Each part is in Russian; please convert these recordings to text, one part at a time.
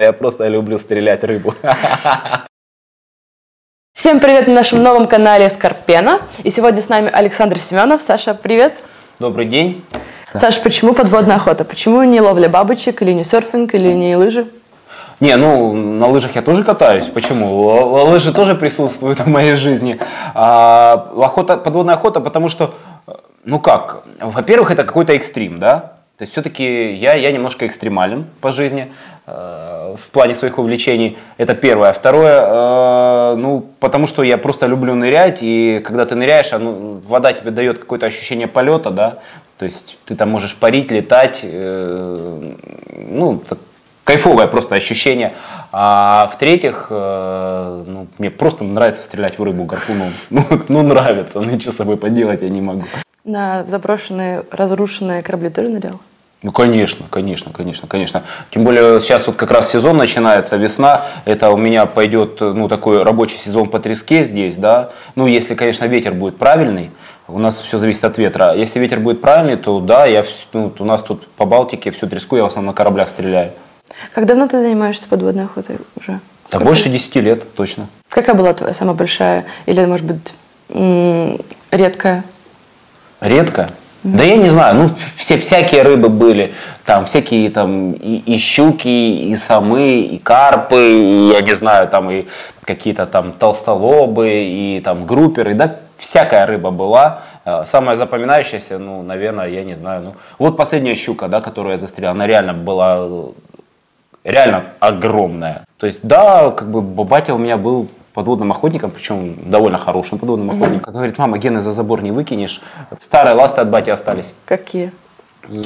Я просто люблю стрелять рыбу. Всем привет на нашем новом канале Скорпена. И сегодня с нами Александр Семенов. Саша, привет. Добрый день. Саша, почему подводная охота? Почему не ловля бабочек, или не серфинг, или не лыжи? Не, ну, на лыжах я тоже катаюсь. Почему? Лыжи тоже присутствуют в моей жизни. А, охота, подводная охота, потому что, э, ну как, во-первых, это какой-то экстрим, да? То есть все-таки я, я немножко экстремален по жизни в плане своих увлечений. Это первое. Второе, э, ну, потому что я просто люблю нырять, и когда ты ныряешь, оно, вода тебе дает какое-то ощущение полета, да? То есть ты там можешь парить, летать, э, ну, кайфовое просто ощущение. А в-третьих, э, ну, мне просто нравится стрелять в рыбу гарпуном. Ну, ну, нравится, ну что с собой поделать я не могу. На заброшенные, разрушенные корабли тоже нырял? Ну, конечно, конечно, конечно, конечно. Тем более сейчас вот как раз сезон начинается, весна. Это у меня пойдет, ну, такой рабочий сезон по треске здесь, да. Ну, если, конечно, ветер будет правильный. У нас все зависит от ветра. Если ветер будет правильный, то да, я, ну, у нас тут по Балтике всю треску я в основном на кораблях стреляю. Как давно ты занимаешься подводной охотой уже? Да Сколько? больше 10 лет, точно. Какая была твоя самая большая или, может быть, редкая? Редко? Да я не знаю, ну все всякие рыбы были, там всякие там и, и щуки, и самы, и карпы, и я не знаю, там и какие-то там толстолобы, и там групперы, да всякая рыба была. Э, Самая запоминающаяся, ну, наверное, я не знаю, ну, вот последняя щука, да, которую я застрелил, она реально была реально огромная. То есть, да, как бы батя у меня был подводным охотником, причем довольно хорошим подводным охотником. Говорит, мама, гены за забор не выкинешь. Старые ласты от бати остались. Какие?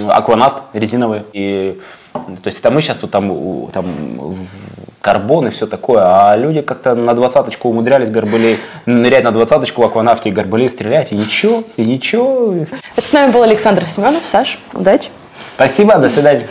Акванавт резиновые. И, то есть это мы сейчас тут там, там карбон и все такое, а люди как-то на двадцаточку умудрялись горбылей, нырять на двадцаточку в акванавте и горбылей стрелять, и ничего, и ничего. Это с нами был Александр Семенов. Саш, удачи. Спасибо, до свидания.